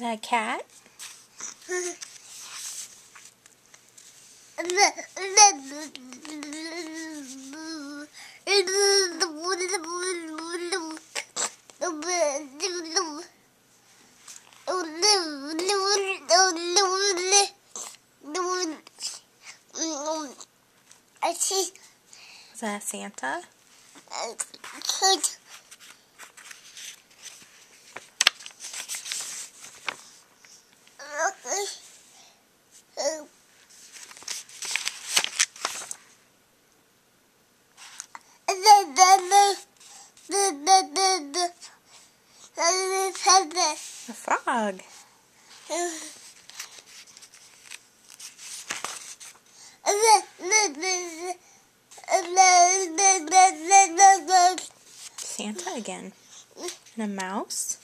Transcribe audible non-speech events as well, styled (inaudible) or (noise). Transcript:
a cat? (laughs) Is that Santa? A frog. Santa again. And a mouse.